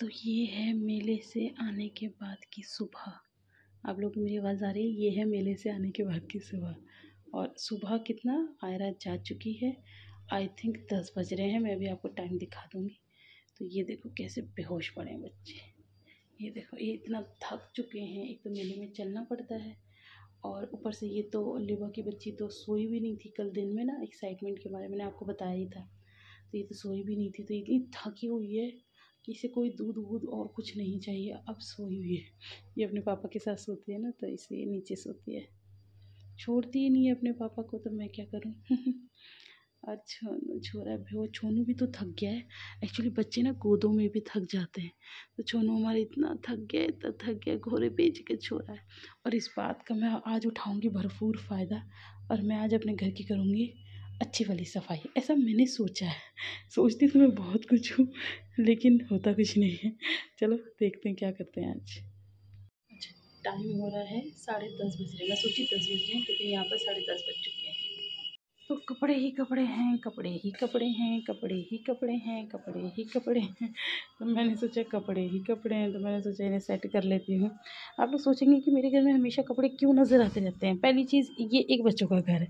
तो ये है मेले से आने के बाद की सुबह। आप लोग मेरी आवाज़ आ रही है? ये है मेले से आने के बाद की सुबह। और सुबह कितना? आयरा जा चुकी है। आई थिंक दस बज रहे हैं। मैं भी आपको टाइम दिखा दूँगी। तो ये देखो कैसे बेहोश पड़े हैं बच्चे। ये देखो, ये इतना थक चुके हैं। एक तो मेले में चलना पड़ता है। और ऊपर से ये तो लिबा की बच्ची तो सोई भी नहीं थी कल दिन में ना। एक्साइटमेंट के बारे में मैंने आपको बताया ही था। तो ये तो सोई भी नहीं थी। तो इतनी थकी हुई है। कि इसे कोई दूध वूध और कुछ नहीं चाहिए। अब सोई हुई है। ये अपने पापा के साथ सोती है ना तो इसलिए नीचे सोती है। छोड़ती ही नहीं है अपने पापा को तो मैं क्या करूँ? अच्छा छोरा भी, वो छोनू भी तो थक गया है। एक्चुअली बच्चे ना गोदों में भी थक जाते हैं। तो छोनू हमारे इतना थक गया इतना थक गया घोड़े बेच के छोड़ा है। और इस बात का मैं आज उठाऊँगी भरपूर फ़ायदा, और मैं आज अपने घर की करूँगी। अच्छी वाली सफ़ाई, ऐसा मैंने सोचा है। सोचती तो मैं बहुत कुछ हूँ, लेकिन होता कुछ नहीं है। चलो, देखते हैं क्या करते हैं आज। अच्छा टाइम हो रहा है साढ़े दस बज रहे मैं सोची दस बज रहे हैं, क्योंकि यहाँ पर साढ़े दस बज चुके हैं। तो कपड़े ही कपड़े हैं, कपड़े ही कपड़े हैं, कपड़े ही कपड़े हैं, कपड़े ही कपड़े हैं। तो मैंने सोचा कपड़े ही कपड़े हैं तो मैंने सोचा इन्हें सेट कर लेती हूँ। आप लोग सोचेंगे कि मेरे घर में हमेशा कपड़े क्यों नज़र आते रहते हैं? पहली चीज़, ये एक बच्चों का घर है।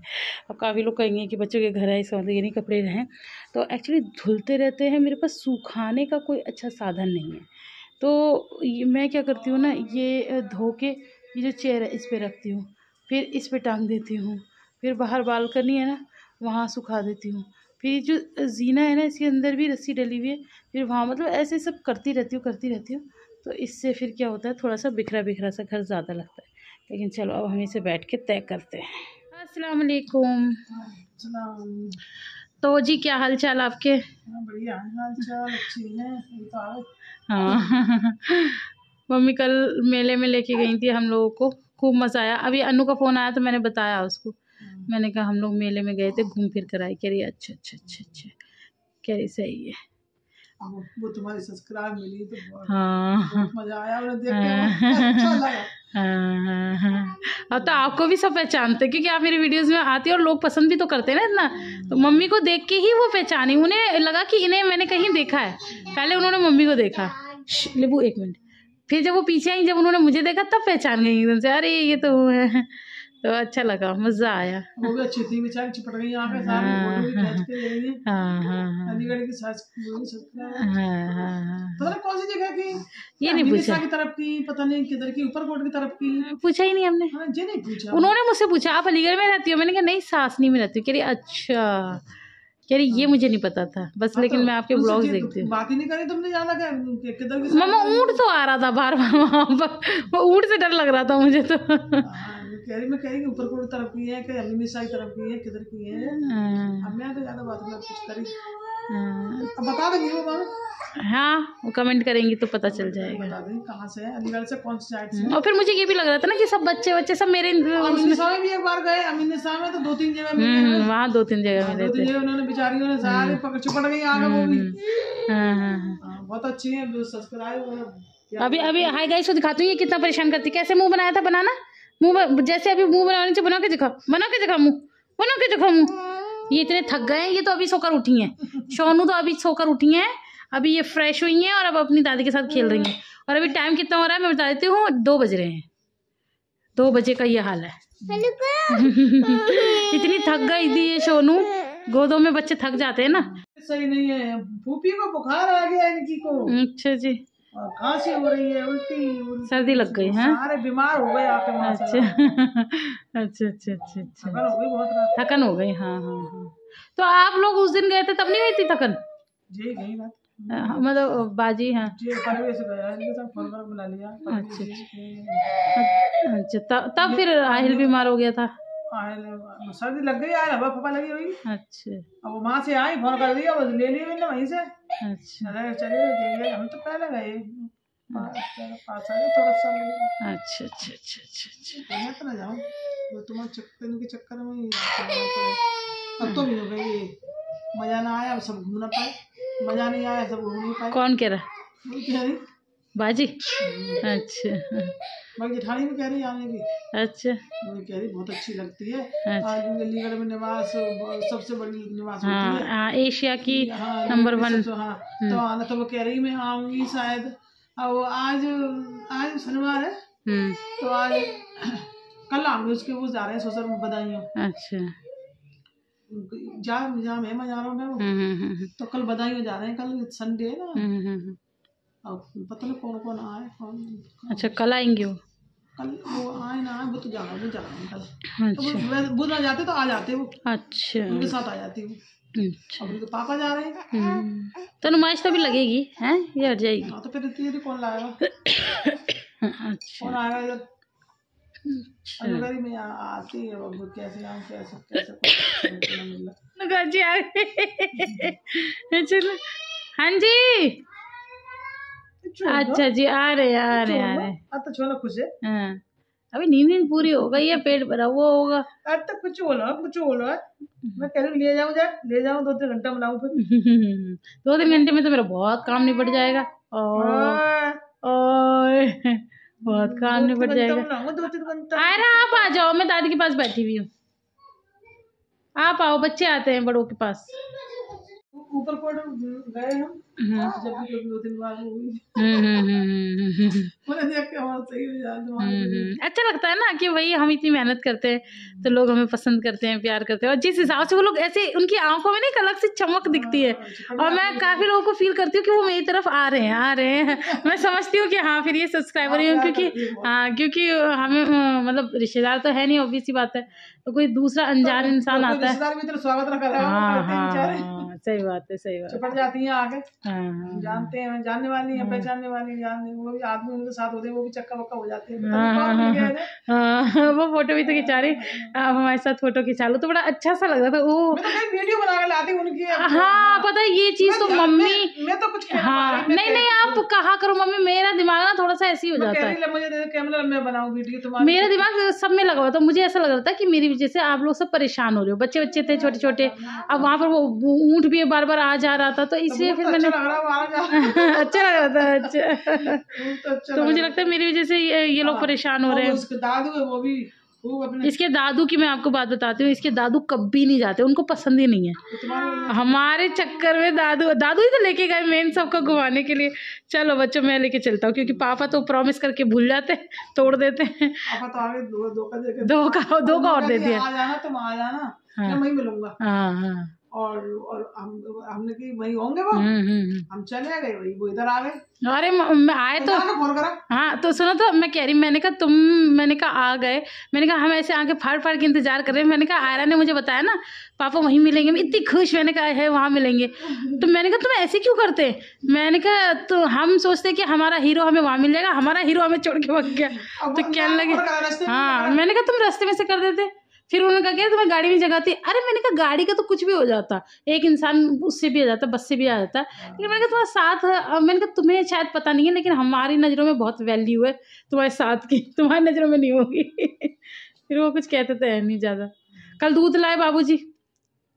अब काफ़ी लोग कहेंगे कि बच्चों के घर है, इसका मतलब ये नहीं कपड़े रहें। तो एक्चुअली धुलते रहते हैं, मेरे पास सूखाने का कोई अच्छा साधन नहीं है। तो मैं क्या करती हूँ ना, ये धो के ये जो चेयर है, इस पर रखती हूँ। फिर इस पर टांग देती हूँ। फिर बाहर बालकनी है ना वहाँ सुखा देती हूँ। फिर जो जीना है ना इसके अंदर भी रस्सी डली हुई है फिर वहाँ मतलब ऐसे सब करती रहती हूँ करती रहती हूँ तो इससे फिर क्या होता है थोड़ा सा बिखरा बिखरा सा घर ज़्यादा लगता है। लेकिन चलो अब हम इसे बैठ के तय करते हैं। अस्सलाम वालेकुम तो जी क्या हाल चाल आपके? हाँ, बढ़िया। हाल चाल अच्छी है तो हाँ। मम्मी कल मेले में लेके गई थी हम लोगों को खूब मज़ा आया। अभी अनु का फ़ोन आया तो मैंने बताया उसको। मैंने कहा हम लोग मेले में गए थे घूम फिर कर आए। कह रही अच्छा अच्छा अच्छा अच्छा। कह रही सही है। वो तुम्हारी सब्सक्राइब मिली तो बहुत हाँ। मज़ा आया और देख के अच्छा लगा। हाँ हाँ हाँ। अब तो आपको भी सब पहचानते क्योंकि आप मेरी वीडियोस में आती है और लोग पसंद भी तो करते हैं ना इतना। तो मम्मी को देख के ही वो पहचानी। उन्हें लगा कि इन्हें मैंने कहीं देखा है। पहले उन्होंने मम्मी को देखा। लेबू एक मिनट। फिर जब वो पीछे आई जब उन्होंने मुझे देखा तब पहचान गई एकदम से। अरे ये तो है। तो अच्छा लगा मज़ा आया। वो भी अच्छी थी बेचारी चिपट गई यहाँ पे सारी फ़ोटो भी खींच के ले गई हाँ। हाँ हाँ हाँ अलीगढ़ की सब्सक्राइब हाँ हाँ हाँ पता कौन सी जगह की? ये नहीं पूछा। की तरफ़ की पता नहीं किधर की ऊपरकोट की तरफ़ की। पूछा ही नहीं हमने। हाँ जी नहीं पूछा। उन्होंने मुझसे पूछा आप अलीगढ़ में रहती हो? मैंने कहा नहीं सासनी में रहती हूँ। कह रही अच्छा। कह रही ये मुझे नहीं पता था। बस हाँ, लेकिन तो मैं आपके ब्लॉग देखती हूँ। बात ही नहीं करी तुमने जाना क्या? किधर मामा ऊँट तो आ रहा था बार बार वहाँ पर। वो ऊँट से डर लग रहा था मुझे तो। हाँ, कह रही मैं कह रही ऊपर ऊपरकोट तरफ़ की है कि अमीनिसा की तरफ़ की है किधर की है? हाँ, अब मैं तो ज़्यादा बात में कुछ करी हाँ, अब बता देंगी वो बात? हाँ वो कमेंट करेंगी तो पता चल जाएगा। बता देंगे कहाँ से है अलीगढ़ से कौन सी साइड से और फिर मुझे ये भी लग रहा था ना कि सब बच्चे बच्चे सब मेरे में भी एक बार गए अमीनिसा में तो दो तीन जगह मिले हम्म, वहाँ दो तीन जगह मिले दो तीन थे। उन्होंने बेचारियों ने सारे पकड़ चिपट गई आगे वो भी। हाँ हाँ हाँ। हाँ, बहुत अच्छी है सब्सक्राइब अभी अभी हाय गाइस को दिखाती हूँ ये कितना परेशान करती है। कैसे मुँह बनाया था बनाना? मुँह जैसे अभी मुँह बनाने से बना के दिखा बना के दिखा मुँह। बना के दिखा मुँह। ये इतने थक गए हैं ये तो अभी सोकर उठी हैं। सोनू तो अभी सोकर उठी हैं। अभी ये फ्रेश हुई हैं और अब अपनी दादी के साथ खेल रही हैं। और अभी टाइम कितना हो रहा है मैं बता देती हूँ दो बज रहे हैं। दो बजे का ये हाल है। इतनी थक गई थी ये सोनू। गोदों में बच्चे थक जाते हैं ना। सही नहीं है फूफी को बुखार आ गया इनकी को। अच्छा जी। खांसी हो रही है उल्टी उल्टी सर्दी लग गई है? सारे बीमार हो गए आके वहाँ अच्छा। अच्छा अच्छा अच्छा अच्छा। थकान हो गई बहुत रात थकन हो गई हाँ हाँ हाँ। तो आप लोग उस दिन गए थे तब नहीं हुई थी थकन? जी गई रात हाँ, मतलब बाजी हाँ। लिया अच्छा, अच्छा। तब फिर आहिल बीमार हो गया था? सर्दी लग गई यार हवा फपा लगी हुई अच्छा। अब वहाँ से आई फ़ोन कर दिया ले लिया मैंने वहीं से। अच्छा। चलिए हम तो पहले गए। पास पास आए थोड़ा सा लगे। अच्छा अच्छा अच्छा अच्छा अच्छा। मैं तो ना जाऊँ। वो तुम्हारे चक्कर के चक्कर में ही। अब तो भी हो गई। मज़ा ना आया अब सब घूम ना पाए मज़ा नहीं आया सब घूम नहीं पाए। कौन कह रही? बाजी? अच्छा। मेरी जेठानी भी कह रही आने की। अच्छा। कह रही बहुत अच्छी लगती है। अच्छा। आज अलीगढ़ में निवास सबसे बड़ी निवास हाँ होती है हाँ। एशिया की हाँ, नंबर वन हाँ। तो आना तो वो कह रही मैं आऊँगी शायद। वो आज आज शनिवार है। हम्म। तो आज कल आऊँगी उसके वो जा रहे हैं ससुर में बधाइयों अच्छा जा जा मैं मैं जा रहा हूँ। हम्म हम्म हम्म तो कल बधाइयों जा रहे हैं कल संडे है ना। हम्म, हम्म, हम्म। अब पता नहीं कौन कौन आए कौन अच्छा कल आएँगे वो? कल वो आए ना आए वो तो जा रहा वो जा रहे हैं कल तो अच्छा। वो वैसे बुध आ जाते तो आ जाते वो। अच्छा। उनके साथ आ जाती वो। अच्छा। अब पापा जा रहे हैं हम्म। तो नुमाइश तो भी लगेगी हैं? ये हट जाएगी। हाँ तो फिर इतनी देर कौन लाएगा? अच्छा कौन आएगा इधर? अच्छा। में आ- आती है अब कैसे आऊँ कैसे कैसे। नुका जी आ गए चलो। हाँ जी। अच्छा जी आ रहे आ रहे आ रहे अब तो छोड़ो खुश है। हाँ। अभी नींद नींद पूरी हो गई है पेट भरा वो होगा। अब तो कुछ बोलो कुछ बोलो मैं कह रही ले जाऊँ जा ले जाऊँ दो तीन घंटा बनाऊँ फिर। दो तीन घंटे में तो मेरा बहुत काम निपट जाएगा। और हाँ, बहुत काम निपट जाएगा। दो तीन घंटा। आयरा आप आ जाओ मैं दादी के पास बैठी हुई हूँ। आप आओ बच्चे आते हैं बड़ों के पास। ऊपर गए हम। जब भी दो हो हो अच्छा लगता है ना कि भाई हम इतनी मेहनत करते हैं तो लोग हमें पसंद करते हैं प्यार करते हैं। और जिस हिसाब से वो लोग ऐसे उनकी आँखों में ना एक अलग सी चमक दिखती है। और मैं काफ़ी लोगों को फील करती हूँ कि वो मेरी तरफ़ आ रहे हैं आ रहे हैं। मैं समझती हूँ कि हाँ फिर ये सब्सक्राइबर ही हूँ क्योंकि हाँ क्योंकि हमें मतलब रिश्तेदार तो है नहीं ऑब्वियस बात है। तो कोई दूसरा अनजान इंसान आता है। हाँ हैं हाँ सही बात है सही बात चिपट जाती हैं हाँ हाँ जानते हैं जानने वाली है पहचानने वाली जानने वो भी आदमी उनके साथ होते हैं वो भी चक्का वक्का हो जाते हैं। हाँ। हाँ, वो फ़ोटो भी तो खिंचा रही आप हमारे साथ फ़ोटो खिंचा लो तो बड़ा अच्छा सा लग रहा था मैं तो वीडियो बना के लाती उनकी। हाँ है ये चीज़ तो मम्मी मैं- तो कुछ हाँ मैं नहीं नहीं आप कहा करो मम्मी मेरा दिमाग ना थोड़ा सा ऐसे ही हो जाता है। मुझे दे दे कैमरा मैं बनाऊँ वीडियो मेरा दिमाग सब में लगा हुआ था मुझे ऐसा लग रहा था कि मेरी वजह से आप लोग सब परेशान हो रहे हो बच्चे बच्चे थे छोटे छोटे अब वहाँ पर वो ऊँट भी बार बार आ जा रहा था तो इसलिए फिर अच्छा मैंने है अच्छा लग रहा था अच्छा। तो अच्छा तो मुझे लगता है मेरी वजह से ये लोग परेशान हो रहे हैं। दादू है वो भी इसके दादू की मैं आपको बात बताती हूँ इसके दादू कभी नहीं जाते उनको पसंद ही नहीं है। हमारे चक्कर में दादू दादू ही तो लेके गए मेन सबको घुमाने के लिए। चलो बच्चों मैं लेके चलता हूँ क्योंकि पापा तो प्रॉमिस करके भूल जाते हैं तोड़ देते हैं। धोखा धोखा दो का का और दे दिया हाँ। हाँ हाँ। और और हम हमने की वहीं होंगे वो? हम्म हम्म हम चले गए वही वो इधर आ गए। हम्म। अरे मैं आए तो तो फ़ोन करा। हाँ तो सुनो तो मैं कह रही मैंने कहा तुम मैंने कहा आ गए। मैंने कहा हम ऐसे आके फाड़ फाड़ के इंतज़ार कर रहे हैं। मैंने कहा आयरा ने मुझे बताया ना पापा वहीं मिलेंगे। मैं इतनी खुश मैंने कहा है वहाँ मिलेंगे। तो मैंने कहा तुम ऐसे क्यों करते? मैंने कहा तो हम सोचते कि हमारा हीरो हमें वहाँ मिल जाएगा। हमारा हीरो हमें छोड़ के भाग गया। तो कहने लगे हाँ मैंने कहा तुम रास्ते में से कर देते। फिर उन्होंने कहा तुम्हें गाड़ी में जगाती? थी अरे मैंने कहा गाड़ी का तो कुछ भी हो जाता। एक इंसान उससे भी आ जाता बस से भी आ जाता। लेकिन मैंने कहा तुम्हारा साथ मैंने कहा तुम्हें शायद पता नहीं है लेकिन हमारी नज़रों में बहुत वैल्यू है। तुम्हारे साथ की तुम्हारी नज़रों में नहीं होगी। फिर वो कुछ कहते थे है नहीं ज़्यादा। कल दूध लाए बाबूजी।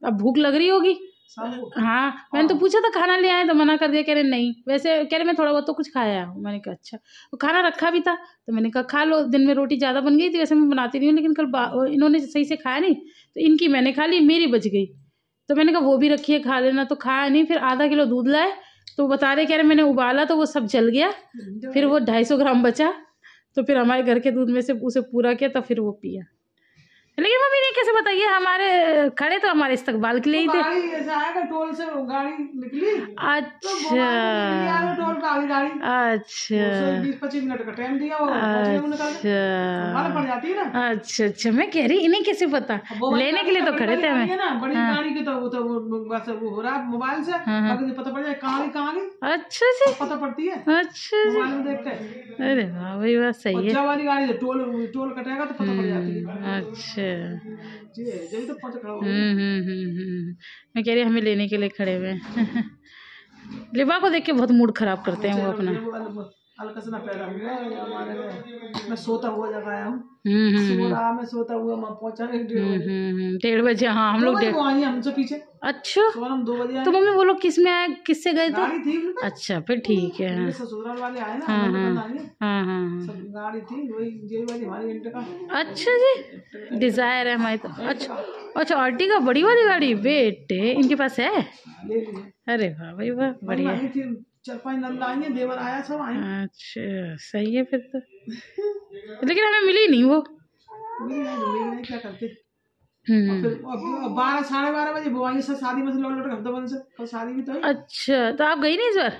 अब भूख लग रही होगी। हाँ मैंने तो पूछा था खाना ले आए तो मना कर दिया कह रहे नहीं। वैसे कह रहे मैं थोड़ा बहुत तो कुछ खाया हूँ। मैंने कहा अच्छा। वो खाना रखा भी था तो मैंने कहा खा लो दिन में रोटी ज़्यादा बन गई थी वैसे मैं बनाती नहीं हूँ लेकिन कल इन्होंने सही से खाया नहीं तो इनकी मैंने खा ली मेरी बच गई। तो मैंने कहा वो भी रखिए खा लेना। तो खाया नहीं फिर आधा किलो दूध लाए तो बता रहे कह रहे मैंने उबाला तो वो सब जल गया। फिर वो ढाई सौ ग्राम बचा तो फिर हमारे घर के दूध में से उसे पूरा किया तो फिर वो पिया। लेकिन मम्मी ने कैसे बताइए? हमारे खड़े तो हमारे इस्तकबाल के लिए ही थे। गाड़ी टोल से गाड़ी निकली? तो अच्छा। पे गाड़ी अच्छा। बीस पच्चीस मिनट का टाइम दिया वो पहुँच गए वो निकल के अच्छा। पड़ जाती है ना? अच्छा अच्छा। मैं कह रही इन्हें कैसे पता? लेने के लिए तो खड़े थे हमें। है बड़ी गाड़ी की तो तो वो हो रहा है मोबाइल से। हाँ, हाँ। पता पड़ जाए कहाँ कहाँ अच्छा जी। पता पड़ती है। अच्छा जी। अरे वाह भाई बात सही है। वाली गाड़ी टोल टोल कटेगा तो पता पड़ जाती है। अच्छा। तो हो हम्म हम्म हम्म हम्म। मैं कह रही हमें लेने के लिए खड़े हुए हैं लिबा को देख के बहुत मूड खराब करते हैं वो अपना हल्का सा ना पैदा हुआ हमारे में मैं सोता हुआ हूँ। हम्म हम्म रहा मैं सोता हुआ मैं पहुँचा एक डेढ़ बजे। डेढ़ बजे हाँ हम लोग आई हमसे पीछे। अच्छा। सुबह हम दो बजे तो मम्मी वो लोग किसमें आए किससे गए थे? थी अच्छा फिर ठीक है। ससुराल वाले आए ना हाँ, हाँ। है। गाड़ी थी वही वाली हमारी अच्छा जी। डिज़ायर है हमारी तो। अच्छा अच्छा अर्टिगा बड़ी वाली गाड़ी? बेटे इनके पास है? अरे वाह भाई वाह बढ़िया। चार पाँच नंदा है देवर आया सब आई अच्छा सही है फिर तो। लेकिन हमें मिली नहीं वो। मिली नहीं मिली नहीं क्या करते? हम्म। बारह साढ़े बारह बजे वो आई सब शादी में से लौट लौट हफ़्ता बन से कल शादी भी तो अच्छा तो आप गई नहीं इस बार?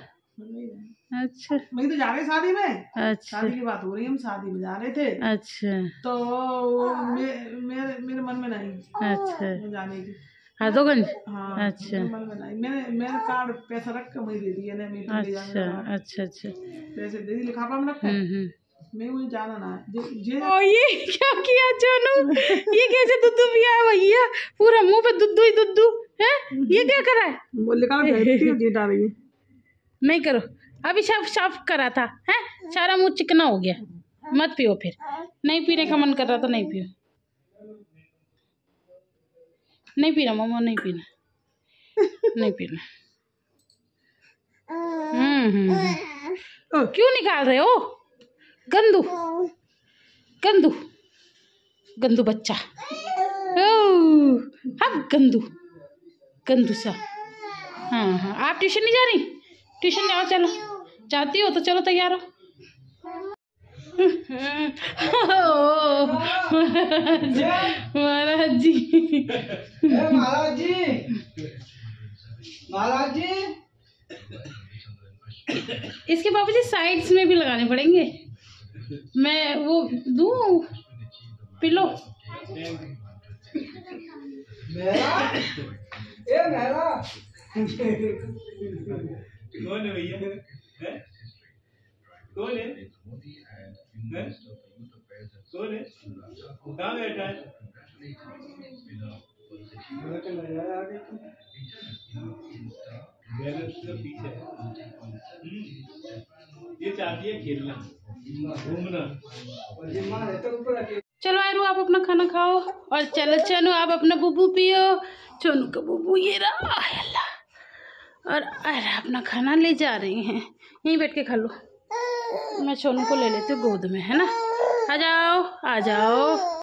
अच्छा। वही तो जा रहे शादी में? अच्छा। शादी की बात हो रही है हम शादी में जा रहे थे। अच्छा। तो मे, मेरे मेरे मन में नहीं। अच्छा। जाने की। हाथोगंज हाँ अच्छा। मेरे मन में नहीं मैंने मैंने कार्ड पैसा रख के वही दे दिया ना अच्छा अच्छा अच्छा। पैसे दे दी लिखापा में रखा है। हम्म हम्म। मैं वही जाना ना। जे, ओ ये क्या किया जानू? ये कैसे दुद्धू पिया है भैया? पूरा मुँह पे दुद्धू ही दुद्धू है? ये क्या करा है? वो लिखा भेजती हूँ जीत आ रही है। नहीं करो। अभी साफ़ साफ़ करा था है? सारा मुँह चिकना हो गया। मत पियो फिर। नहीं पीने का मन कर रहा तो नहीं पियो। नहीं पीना मामा नहीं पीना। नहीं पीना। हम्म हम्म हम्म। क्यों निकाल रहे हो? गंदू। गंदू। गंदू बच्चा। अब गंदू। गंदू सा। हाँ हाँ। आप ट्यूशन नहीं जा रही? ट्यूशन जाओ चलो। जाती हो तो चलो तैयार हो। महाराज जी। महाराज जी। महाराज जी। इसके बाबूजी साइड्स में भी लगाने पड़ेंगे। मैं वो दू? पिलो। मेरा ए मेरा कौन है भैया? कौन है? हैं? कौन है कहाँ बैठा है पीछे हम्म। ये चाहती है खेलना। घूमना। चलो आयरू आप अपना खाना खाओ और चलो चलो आप अपना बुबू पियो। चोनू का बुबू ये रहा आय और अरे अपना खाना ले जा रही हैं। यहीं बैठ के खा लो। मैं सोनू को ले लेती हूँ गोद में है ना? आ जाओ आ जाओ।